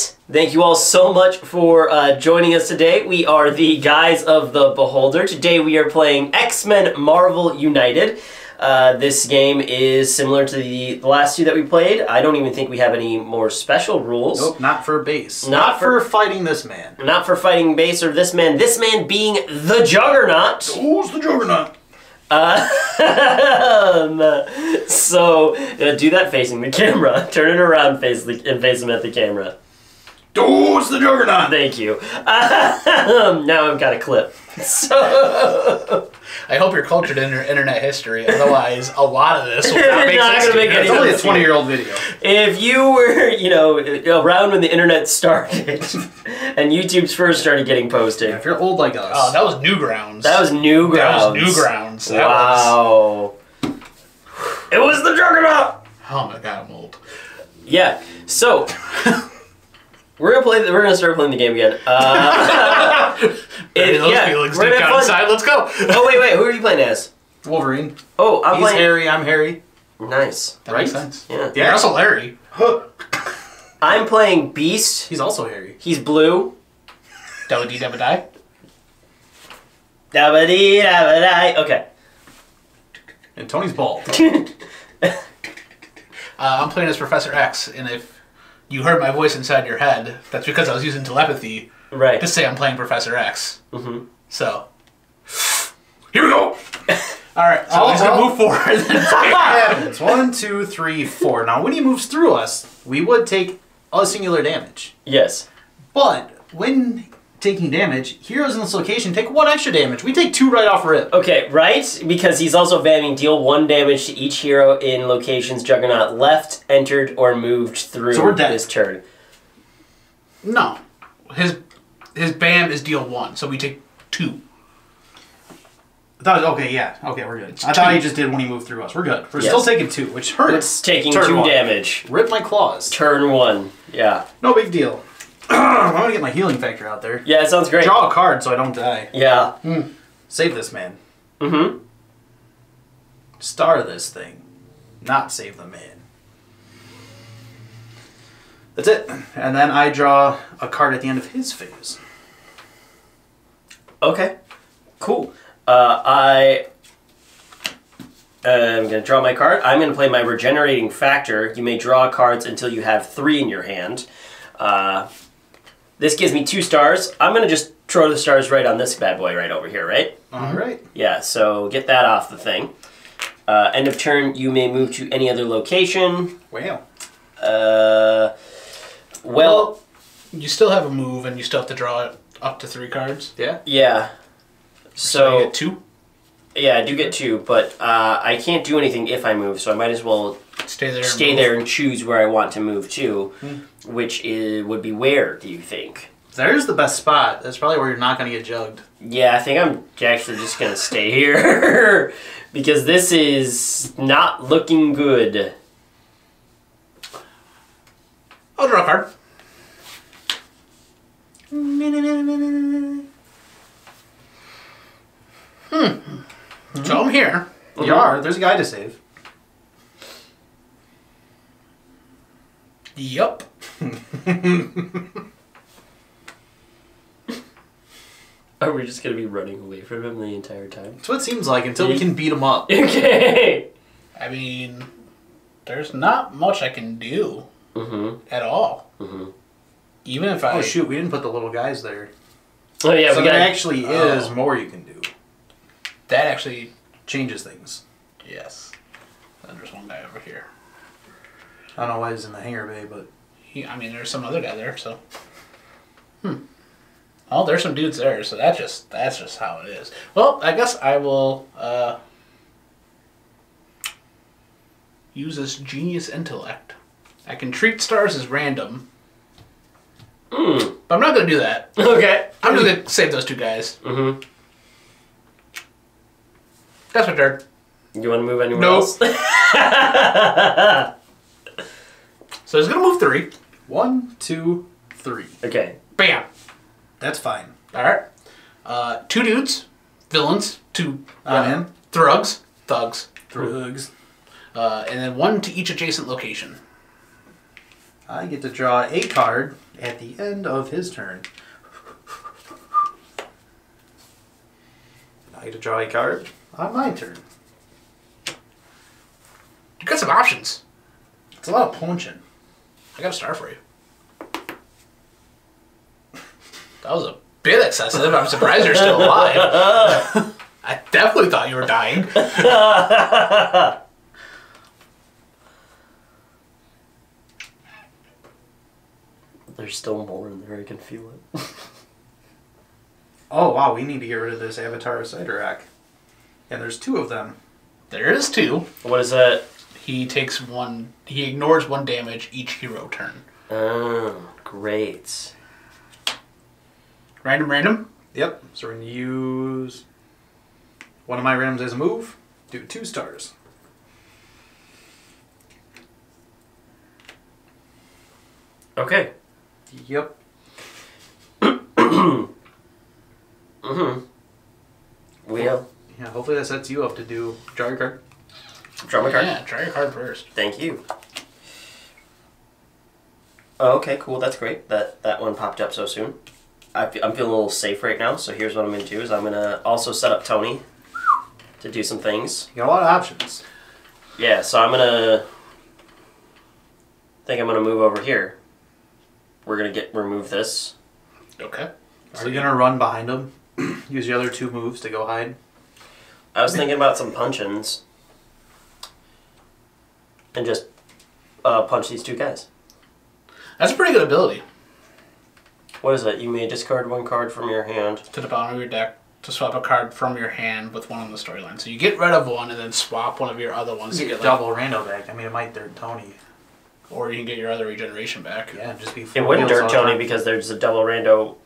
guys! Thank you all so much for uh, joining us today. We are the guys of the Beholder. Today we are playing X Men Marvel United. Uh, this game is similar to the, the last two that we played. I don't even think we have any more special rules. Nope, not for base. Not Not, for, fighting this man. Not for fighting base or this man. This man being the Juggernaut. Who's the juggernaut? Um, so uh, do that facing the camera. Turn it around, face the, and face him at the camera. Who's the juggernaut? Thank you. Um, now I've got a clip. So I hope you're cultured in your internet history. Otherwise, a lot of this will not make Not sense gonna make any It's only a 20 year old video. if you were, you know, around when the internet started and YouTube's first started getting posted, If you're old like us. Oh, that was Newgrounds. that was Newgrounds. That was Newgrounds. That was. Wow. It was the Juggernaut. Oh my god, I'm old. Yeah. So we're gonna play. The, We're gonna start playing the game again. Uh, Hey, it- those yeah, feelings we're deep gonna down have fun. inside. Let's go. Oh wait, wait. Who are you playing as? Wolverine. Oh, I'm He's playing. Harry, I'm Harry. Nice. That makes Right? sense. Yeah. You're also Larry. I'm playing Beast. He's also Harry. He's blue. Dabba dee dabba die. Dabba-dee, dabba-die. Okay. And Tony's bald. Uh, I'm playing as Professor X, and if you heard my voice inside your head, that's because I was using telepathy Right. to say I'm playing Professor X. Mhm. So, here we go. All right, so he's gonna oh. move forward. and happens. One, two, three, four. Now, when he moves through us, we would take a singular damage. Yes. But when taking damage, heroes in this location take one extra damage. We take two right off rip. Okay, right? Because he's also vamming deal one damage to each hero in locations Juggernaut left, entered, or moved through So we're dead. this turn. no, his his bam is deal one, so we take two. I thought, okay, yeah, okay, we're good. I two. thought he just did when he moved through us. We're good. We're Yes. still taking two, which hurts. It's taking Turn two one. damage. Rip my claws. Turn one. Yeah. No big deal. I'm gonna get my healing factor out there. Yeah, it sounds great. Draw a card so I don't die. Yeah. Save this man. Mm-hmm. Star this thing. Not save the man. That's it. And then I draw a card at the end of his phase. Okay. Cool. Uh, I am going to draw my card. I'm going to play my regenerating factor. You may draw cards until you have three in your hand. Uh, this gives me two stars. I'm going to just throw the stars right on this bad boy right over here, right? All right. Yeah, so get that off the thing. Uh, end of turn, you may move to any other location. Wow. Uh, well, You still have a move, and you still have to draw up to three cards. Yeah. yeah. So you get two. yeah, I do get two, but uh, I can't do anything if I move, so I might as well Stay there. stay move. there and choose where I want to move to, which is, would be where, do you think? There's the best spot. That's probably where you're not gonna get jugged. Yeah, I think I'm actually just going to stay here because this is not looking good. I'll draw a card. Hmm. So I'm here. You are. There's a guy to save. Yup. Are we just going to be running away from him the entire time? That's what it seems like until we can beat him up. Okay. I mean, there's not much I can do Mm-hmm. at all. Mhm. Even if I Oh shoot, we didn't put the little guys there. Oh yeah, so we got there actually is Oh. more you can do. that actually Changes things. yes. And there's one guy over here. I don't know why he's in the hangar bay, but He, I mean, there's some other guy there, so. Hmm. Oh, there's some dudes there, so that just that's just how it is. Well, I guess I will uh, use this genius intellect. I can treat stars as random, Mm. but I'm not gonna do that. Okay. I'm just gonna save those two guys. Mm-hmm. That's my turn. You want to move anywhere Nope. else? So he's gonna move three. one, two, three. okay. Bam. That's fine. All right. Uh, two dudes, villains, two I'm uh, in. thugs, thugs, Drugs. uh, and then one to each adjacent location. I get to draw a card at the end of his turn. I get to draw a card on my turn. You got some options. It's a lot of punching. I got a star for you. That was a bit excessive. I'm surprised you're still alive. I definitely thought you were dying. There's still more in there. I can feel it. Oh wow, we need to get rid of this Avatar Cyttorak. And there's two of them. There is two. What is that? He takes one. He ignores one damage each hero turn. Oh, great. Random, random. Yep. So we're gonna use one of my randoms as a move. Do two stars. Okay. Yep. Mm-hmm. Wheel. Yeah, hopefully that sets you up to do draw your card. Draw my card. Yeah, try your card first. Thank you. Oh, okay, cool. That's great. That that one popped up so soon. I fe- I'm feeling a little safe right now. So here's what I'm gonna do: is I'm gonna also set up Tony to do some things. You got a lot of options. Yeah. So I'm gonna think I'm gonna move over here. We're gonna get remove this. Okay. Are you gonna run behind him? Use the other two moves to go hide. I was thinking about some punch-ins and just uh, punch these two guys. That's a pretty good ability What is it? You may discard one card from your hand. to the bottom of your deck to swap a card from your hand with one on the storyline. So you get rid of one and then swap one of your other ones to You get get like, double rando back. I mean, it might third Tony. or you can get your other regeneration back. Yeah, just be. It wouldn't dirt Tony time. because there's a double rando.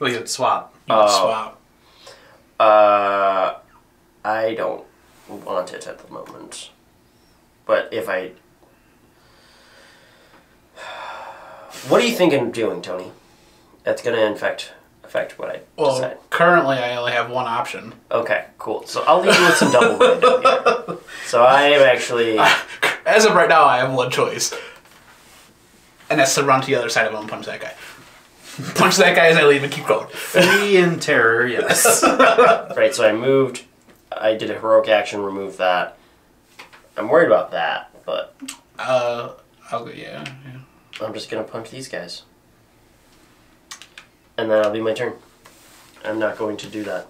Well, you would swap. You can Oh. swap. Uh, I don't want it at the moment. But if I. What are you thinking of doing, Tony? That's gonna infect affect what I Well, decide. currently I only have one option. Okay, cool. So I'll leave you with some double rando here. So I am actually. As of right now, I have one choice, and that's to run to the other side of him and punch that guy. punch that guy as I leave and keep going. Flee in terror. Yes. Right, so I moved. I did a heroic action, removed that. I'm worried about that, but Uh, I'll go. Yeah, yeah. I'm just gonna punch these guys. And then that'll be my turn. I'm not going to do that.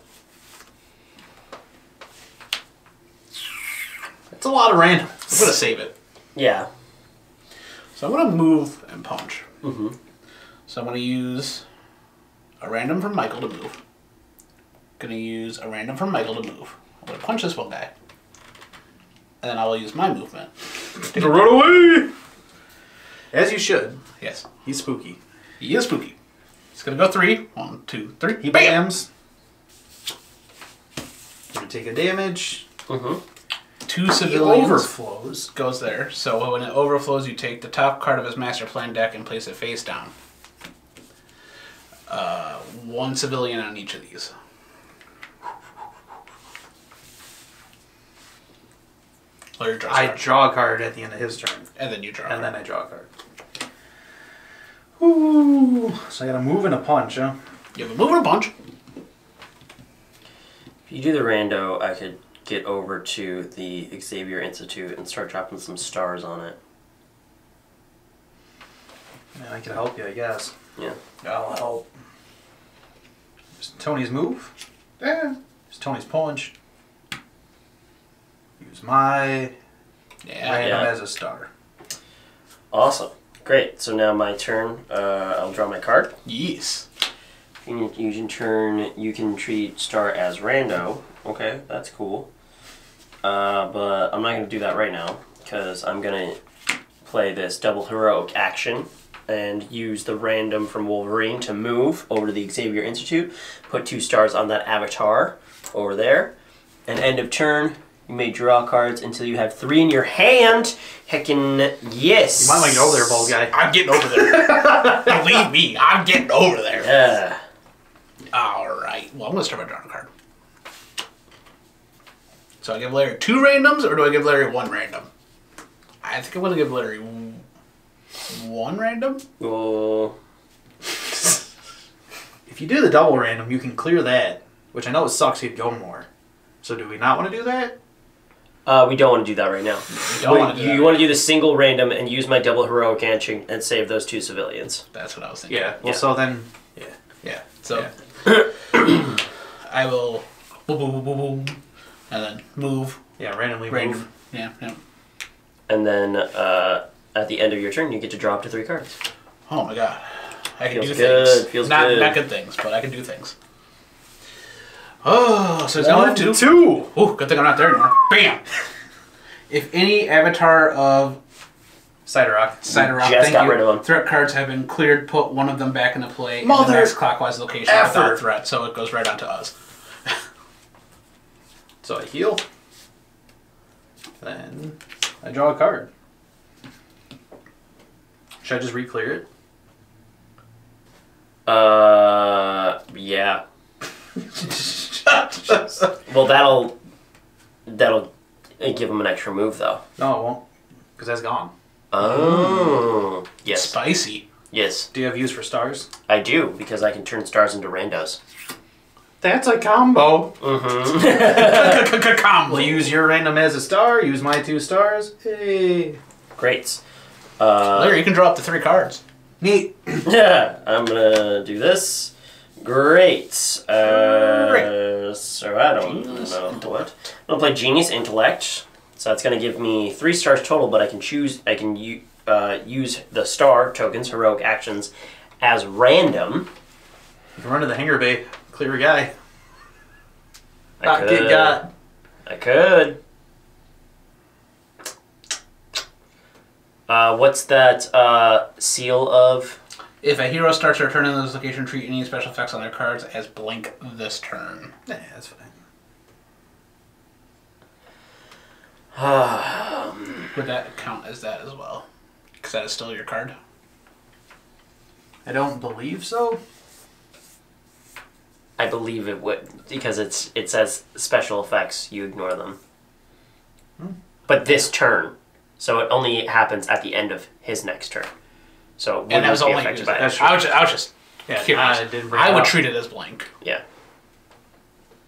it's a lot of random. I'm gonna save it. Yeah. So I'm gonna move and punch. Mm-hmm. So I'm gonna use a random from Michael to move. Gonna use a random from Michael to move. I'm gonna punch this one guy. And then I will use my movement. To run away. As you should. Yes. He's spooky. He is spooky. He's gonna go three. One, two, three. He Bam! bams. You take a damage. Mm-hmm. Two He civilians overflows. goes there. So when it overflows, you take the top card of his master plan deck and place it face down. Uh, one civilian on each of these. Oh, or your draw I card. draw a card at the end of his turn, and then you draw. and then I draw a card. Ooh. So I got a move and a punch, huh? you have a move and a punch. If you do the rando, I could get over to the Xavier Institute and start dropping some stars on it. Yeah, I can help you, I guess. Yeah. I'll help. There's Tony's move. Yeah. There's Tony's punch. Use my Yeah. random Yeah. as a star. Awesome. Great. So now my turn. Uh, I'll draw my card. Yes. You can, you can turn. You can treat star as rando. Okay, that's cool. Uh, but I'm not gonna do that right now because I'm gonna play this double heroic action and use the random from Wolverine to move over to the Xavier Institute. Put two stars on that avatar over there. And end of turn, you may draw cards until you have three in your hand. Heckin' yes. You might want to get over there, bald guy. I'm getting over there. Believe me, I'm getting over there. Yeah. All right. Well, I'm gonna start by drawing a card. So I give Larry two randoms, or do I give Larry one random? I think I'm gonna give Larry. one random. Oh, If you do the double random, you can clear that, which I know it sucks you'd go more. So do we not want to do that? Uh, we don't want to do that right now. You don't want to do you that. want to do the single random and use my double heroic action and save those two civilians. That's what I was thinking. Yeah. Well, Yeah. so then, yeah. Yeah. So Yeah. I will boom, boom, boom, boom, boom, and then move. Yeah, randomly Random. move. Yeah. Yeah. And then uh, at the end of your turn, you get to draw up to three cards. Oh my god. I can Feels do good, things. feels not, good. Not good things, but I can do things. Oh, so it's down One, to two. two. Ooh, good thing I'm not there anymore. Bam! If any avatar of Cyttorak. Cider Rock, Just thank got you, rid of 'em. threat cards have been cleared, put one of them back into play in the next clockwise location effer. without threat, so it goes right onto us. So I heal. Then I draw a card. Should I just re-clear it? Uh, yeah. Well, that'll that'll give him an extra move though. No, it won't. Because that's gone. Oh, yes, Spicy. yes, Do you have use for stars? I do because I can turn stars into randos. That's a combo. Mm-hmm. Combo. We'll use your random as a star, use my two stars. Hey. Great. Uh, Larry, you can draw up to three cards. Neat. yeah, I'm gonna do this. Great. Uh, Great. So I don't Genius know Intellect. what. I'm gonna play Genius Intellect. So that's gonna give me three stars total, but I can choose. I can uh, use the star tokens, heroic actions, as random. You can run to the hangar bay, clear a guy. I Not could. get got. I could. Uh, what's that uh, seal of? If a hero starts their turn in this location, treat any special effects on their cards as blank this turn. Yeah, that's fine. Would that count as that as well? Because that is still your card. I don't believe so. I believe it would because it's it says special effects. You ignore them. Hmm. But this turn, so it only happens at the end of his next turn. So it And that was be only affected by That's true. I was, I was just Yeah, curious. I didn't bring I would up. treat it as blank. Yeah.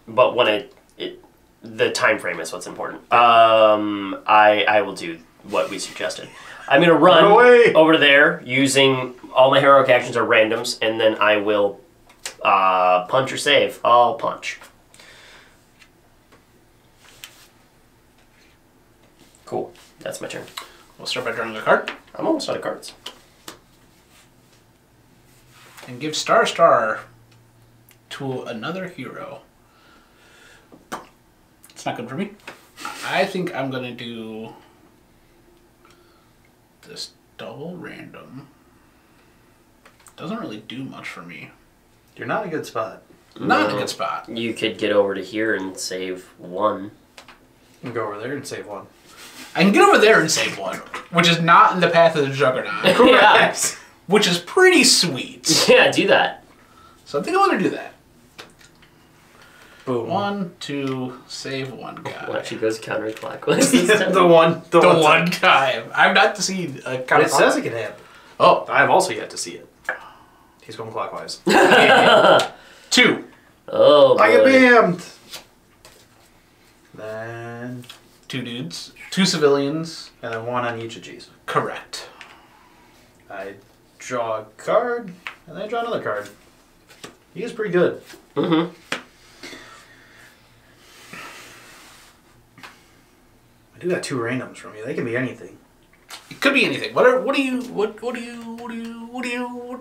But when it, it the time frame is what's important. Um, I I will do what we suggested. I'm gonna run Run away! over there using all my heroic actions are randoms, and then I will uh, punch or save. I'll punch. Cool. That's my turn. We'll start by drawing a card I'm almost out of cards. And give Star Star to another hero. It's not good for me. I think I'm gonna do this double random. Doesn't really do much for me. You're not in a good spot. Not in a good spot. You could get over to here and save one. You can go over there and save one. I can get over there and save one, which is not in the path of the Juggernaut, yeah. Which is pretty sweet. yeah, do that. So I think I'm gonna do that. Boom. One, two, save one guy. Watch, he goes counterclockwise. this time. the one. The, The one. one time. I've not to see a But kind it says it can happen. Oh, I have also yet to see it. He's going clockwise. two. Oh boy. I get bammed. Then Two dudes. Two civilians. and then one on each of these. Correct. I draw a card and then I draw another card. He is pretty good. Mm-hmm. I do got two randoms from you. They can be anything. It could be anything. What are, what do you what what do you what do you what do you what,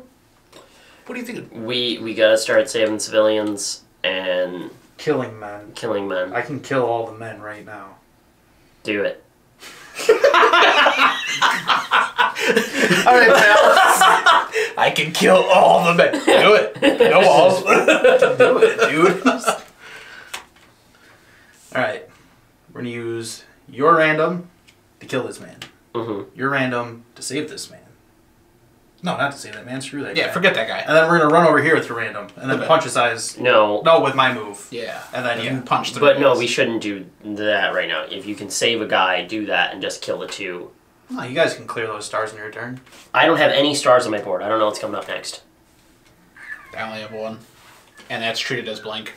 what do you think? We we gotta start saving civilians and Killing men. killing men. I can kill all the men right now. Do it. All right, pal. I can kill all the men. Do it. No walls. do it, dude. all right. We're gonna use your random to kill this man. Mm-hmm. Your random to save this man. No, not to save that man. Screw that yeah, guy. forget that guy. And then we're gonna run over here with your random, and then Okay. punch his eyes. No. No, with my move. Yeah. And then, you can punch through. But no, we shouldn't do that right now. If you can save a guy, do that and just kill the two Oh, you guys can clear those stars in your turn. I don't have any stars on my board. I don't know what's coming up next. I only have one, and that's treated as blank.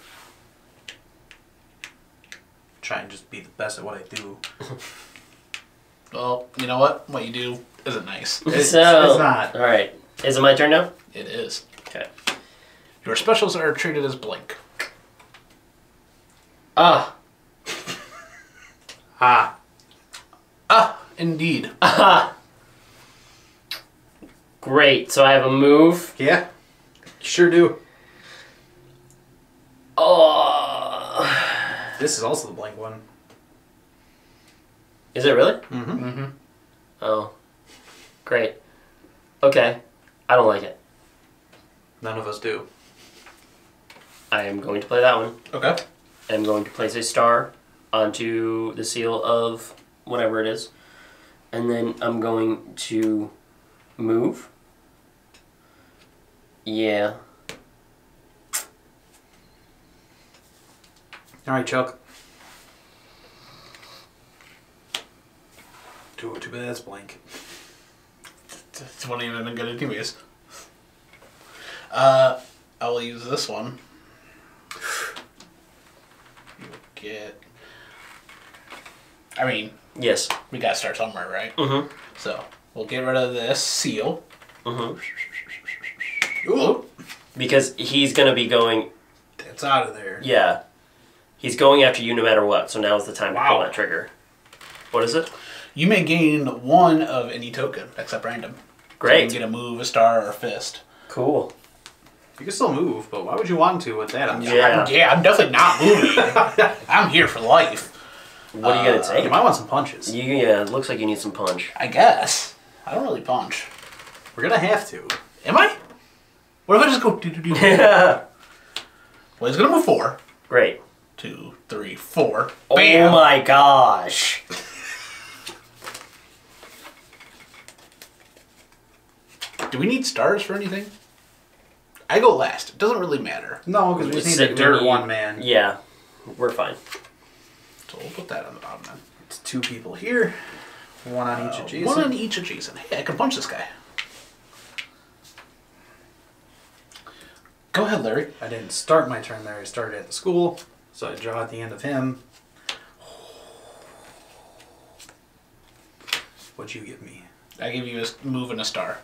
Try and just be the best at what I do. Well, you know what? What you do isn't nice. It's, so, it's not. All right. Is it my turn now? It is. Okay. Your specials are treated as blank. Ah. Ah. Ah, indeed. Aha. Great. So I have a move. Yeah. Sure do. Oh. This is also the blank one. Is it really? Mm-hmm. Mm-hmm. Oh. Great. Okay. I don't like it. None of us do. I am going to play that one. Okay. I'm going to place a star onto the seal of whatever it is. And then I'm going to move. Yeah. All right, Chuck. Too, too bad that's blank. It won't even been good anyways. Uh, I will use this one. You get. I mean, Yes. we gotta start somewhere, right? Mm-hmm. So we'll get rid of this seal. Mm-hmm. Ooh. Because he's gonna be going That's out of there. yeah. He's going after you no matter what, so now is the time to pull that trigger. What is it? You may gain one of any token except random. So Great. you can get a move, a star, or a fist. Cool. You can still move, but why would you want to with that option? Yeah. I'm, yeah, I'm definitely not moving. I'm here for life. What are you gonna Uh, take? You might want some punches. You, yeah, it looks like you need some punch. I guess. I don't really punch. We're gonna have to. Am I? What if I just go do do do? Great. Well, he's gonna move four. Great. Two, three, four. Bam! Oh my gosh. Do we need stars for anything? I go last. It doesn't really matter. No, because we just need a a- dirt need- one man. Yeah, we're fine. So we'll put that on the bottom then. It's two people here. One on each Uh, adjacent. One on each of adjacent. Hey, I can punch this guy. Go ahead, Larry. I didn't start my turn there. I started at the school, so I draw at the end of him. What'd you give me? I give you a move and a star.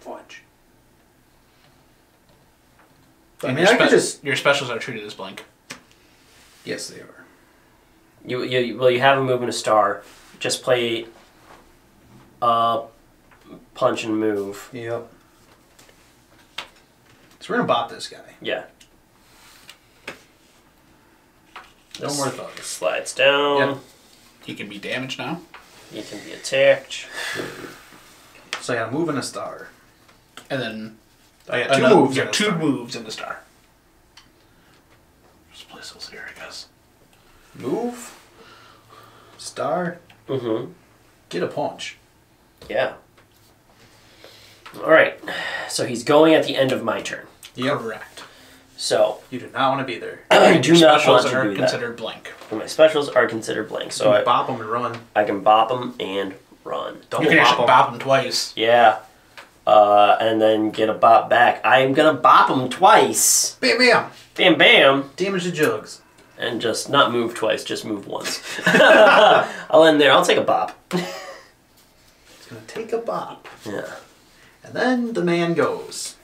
Fudge. I mean, I could just. your specials are treated as blank. Yes, they are. You, you well, you have a move and a star. Just play. Uh, punch and move. Yep. So we're gonna bop this guy. Yeah. No This more thugs. Slides down. Yep. He can be damaged now. He can be attacked. So I got a move and a star. And then I got two another- moves. yeah, and two star. moves and a star. Just place those here, I guess. Move. Star. Mm-hmm. Get a punch. Yeah. All right. So he's going at the end of my turn. Yep. Correct. So You do not want to be there. I do Your not specials want to are do that. considered blank. My specials are considered blank, so So I, bop him and run. I can bop them and run. Double you can bop them. bop him twice. Yeah. Uh, and then get a bop back. I'm gonna bop him twice. Bam bam. Bam, bam. Damage the jugs. And just not move twice, just move once. I'll end there. I'll take a bop. It's gonna take a bop. Yeah. And then the man goes.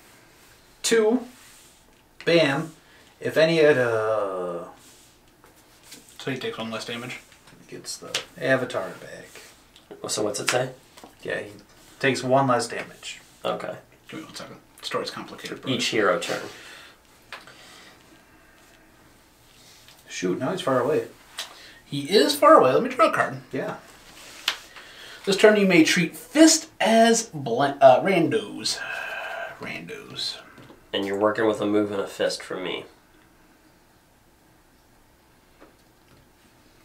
Two. Bam. If any at uh So he takes one less damage. gets the avatar back. So what's it say? Yeah, he takes one less damage. Okay. Give me one second. Story's complicated. bro. Each hero turn. Shoot, now he's far away. He is far away. Let me draw a card. Yeah. This turn you may treat Fist as blank, uh, randos. Randos. And you're working with a move and a fist from me.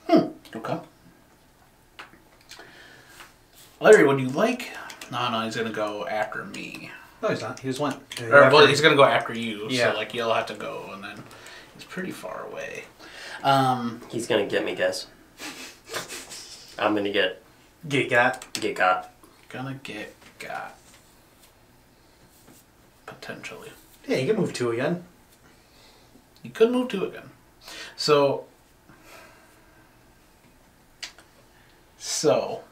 Hmm. Okay. Larry, would you like? No, no, he's gonna go after me. No, he's not. He just went. Or, well, he's gonna go after you. Yeah. So like you'll have to go, and then he's pretty far away. Um, He's gonna get me, guys. I'm gonna get Get got. Get got. Gonna get got. Potentially. Yeah, you can move two again. You could move two again. So. So.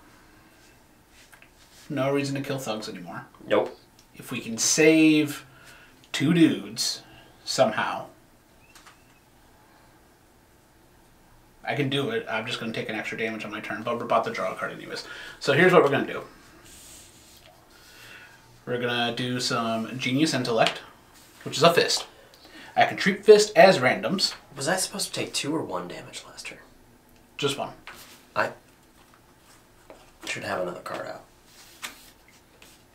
No reason to kill thugs anymore. Nope. If we can save two dudes somehow. I can do it. I'm just going to take an extra damage on my turn, but we're about to draw a card anyways. So here's what we're going to do. We're going to do some Genius Intellect, which is a fist. I can treat fist as randoms, Was I supposed to take two or one damage last turn? just one. I should have another card out.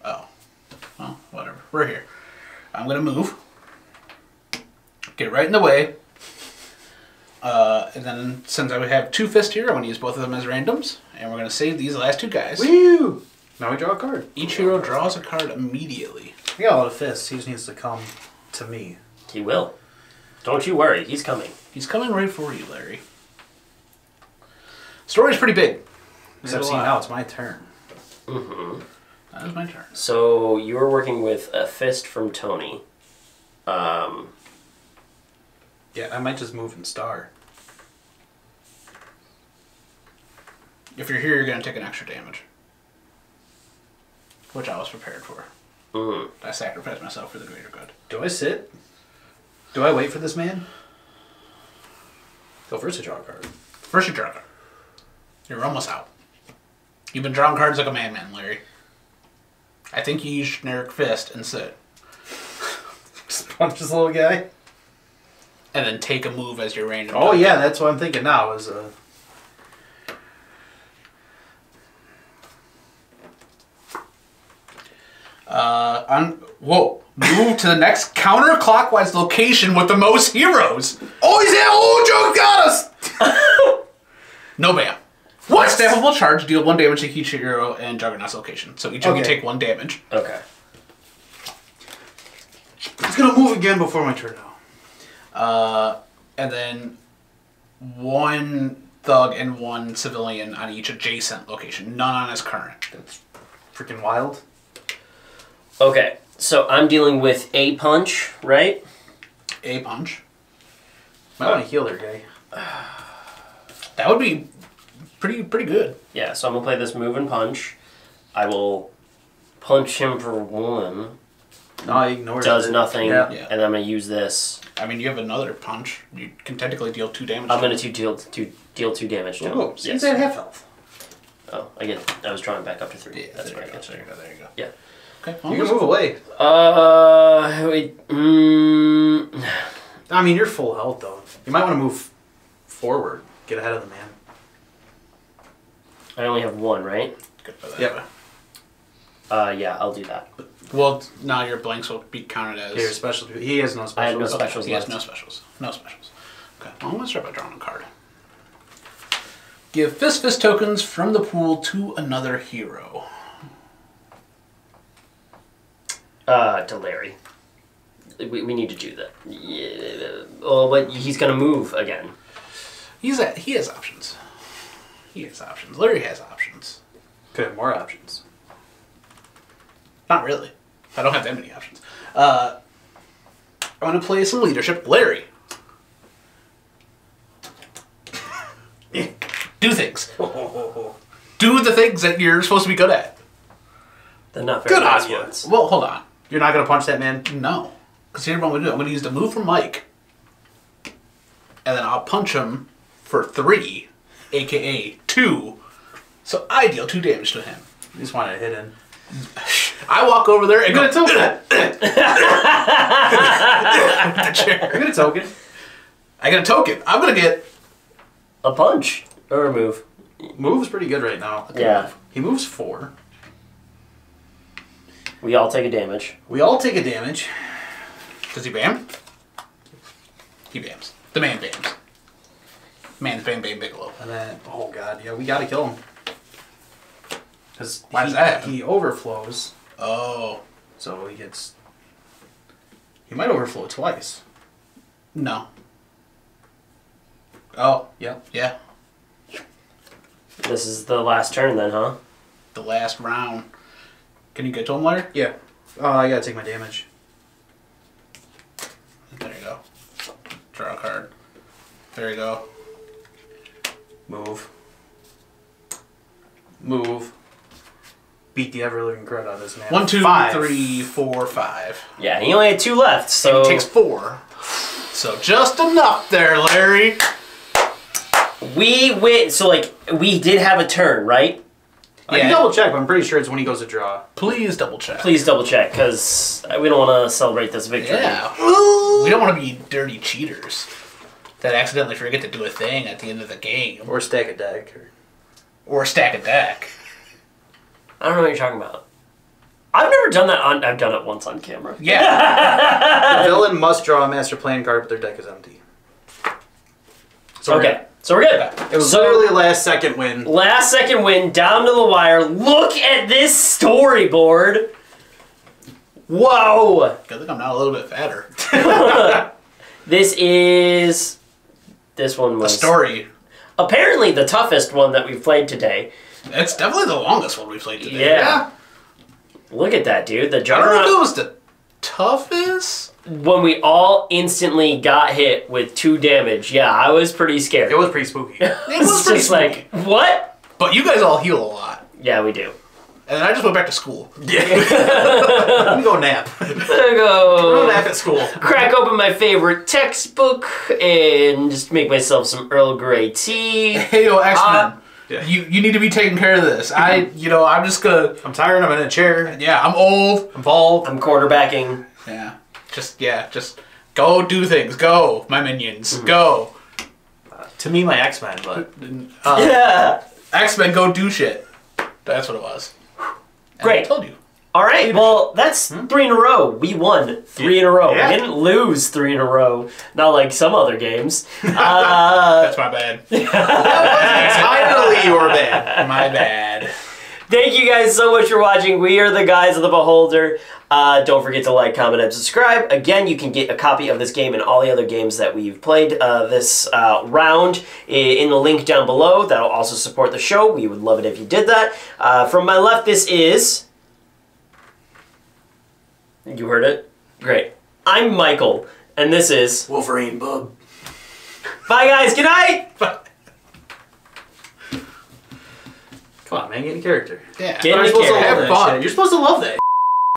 Oh. Well, whatever. We're here. I'm gonna move. Get right in the way. Uh, and then since I would have two fists here, I'm gonna use both of them as randoms, and we're gonna save these last two guys. Woo! Now we draw a card. Each hero draws a card immediately. We got a lot of fists. He just needs to come to me. He will. Don't you worry, he's coming. He's coming right for you, Larry. Story's pretty big. Except see now it's my turn. Mhm. That is my turn. So you were working with a fist from Tony. Um, Yeah, I might just move and star. If you're here, you're gonna take an extra damage, which I was prepared for. mhm. I sacrificed myself for the greater good. Do I sit? Do I wait for this man? Go first to draw a card. First you draw a card. You're almost out. You've been drawing cards like a madman, Larry. I think you use generic fist and sit, Just punch this little guy. And then take a move as your random. Oh yeah, that's what I'm thinking now. Is uh, Uh, on whoa, move to the next counterclockwise location with the most heroes. oh he's at oh Joe got us. No bam. What? Staffable charge, deal one damage to each hero and Juggernaut's location. So each of you Okay. take one damage. Okay. He's gonna move again before my turn now. Uh, and then one thug and one civilian on each adjacent location. None on his current. That's freaking wild. Okay. So I'm dealing with a punch, right? A punch. Might want to heal their guy. That would be pretty pretty good. Yeah. So I'm gonna play this move and punch. I will punch him for one. No, I ignored Does it. nothing, Yeah. Yeah. and I'm gonna use this. I mean, you have another punch. You can technically deal two damage. I'm gonna him. two deal two deal two damage to him. Oh, so Yes. he's at half health. Oh, I get. I was drawing back up to three. Yeah, That's there right. you go. That's There you go. There you go. Yeah. Okay. You can move away. Uh, wait. Mm, I mean, you're full health though. You might want to move forward. Get ahead of the man. I only have one, right? good for that. Yep. Uh, yeah, I'll do that. Well, now your blanks will be counted as. Here, special. He has no special. I have no Okay, specials He has left. no specials. No specials. Okay. Well, I'm gonna start by drawing a card. Give fist fist tokens from the pool to another hero. Uh, to Larry. We, we need to do that. Yeah. Oh, but he's gonna move again. He's at, he has options. He has options. Larry has options. Could have more options. Not really. I don't have that many options. Uh, I'm gonna play some leadership. Larry. Do things. Do the things that you're supposed to be good at. The not very Good nice on you. ones. Well, hold on. You're not gonna punch that man. No. Because here's what I'm going to do. I'm going to use the move from Mike. And then I'll punch him for three, aka two. So I deal two damage to him. You just want it hidden. I walk over there and You're go gonna token. the chair. You're gonna token. I get a token. I'm going to get. A punch or a move. Move's pretty good right now. Yeah. He moves four. We all take a damage. We all take a damage. Does he bam? He bams. The man bams. Man's bam bam bigelow. And then, oh god, yeah, we gotta kill him. Because Why he, does that happen? he overflows, Oh. so he gets. He might overflow twice. No. Oh. Yeah. Yeah. This is the last turn then, huh? The last round. Can you get to him, Larry? Yeah. Oh, I gotta take my damage. There you go. Draw a card. There you go. Move. Move. Beat the ever living crud out of this man. One, two, Five. three, four, five. Yeah, he only had two left, so So it takes four. So just enough there, Larry. we went. So like we did have a turn, right? I can Yeah. double check, but I'm pretty sure it's when he goes to draw. Please double check. Please double check because we don't want to celebrate this victory. Yeah. We don't want to be dirty cheaters that accidentally forget to do a thing at the end of the game Or stack a deck. Or... or stack a deck. I don't know what you're talking about. I've never done that on. I've done it once on camera. Yeah. The villain must draw a master plan card, but their deck is empty. So we're Okay, so we're good. good. It was so, literally last second win. Last second win, down to the wire. Look at this storyboard. Whoa! I think I'm not a little bit fatter. This is. This one was. A story. apparently the toughest one that we've played today. It's definitely the longest one we played today. Yeah. Look at that, dude. The I don't know if it was the toughest. When we all instantly got hit with two damage, yeah, I was pretty scared. It was pretty spooky. It was pretty just like, what? But you guys all heal a lot. Yeah, we do. And then I just went back to school. yeah. Let me go nap. There we Go go. nap at school. crack open my favorite textbook and just make myself some Earl Grey tea. Hey, yo, X Men. Uh, Yeah. You you need to be taking care of this. I you know I'm just gonna I'm tired. I'm in a chair. yeah I'm old. I'm bald. I'm quarterbacking. Yeah, just yeah just go do things. Go my minions. Mm-hmm. Go To me, my X Men, but uh, Yeah. X Men. Go do shit. That's what it was. And Great. I told you. All right. Well, that's three in a row. We won three in a row. Yeah. We didn't lose three in a row. Not like some other games. Uh, That's my bad. That was entirely your bad. my bad. Thank you guys so much for watching. We are the guys of the Beholder. Uh, don't forget to like, comment, and subscribe. Again, you can get a copy of this game and all the other games that we've played uh, this uh, round in the link down below. That'll also support the show. We would love it if you did that. Uh, from my left, this is. You heard it? Great. I'm Michael, and this is. Wolverine, bub. Bye, guys. Good night. Come on, man, get in character. Yeah. Get in supposed to character. Have that fun. You're supposed to love that.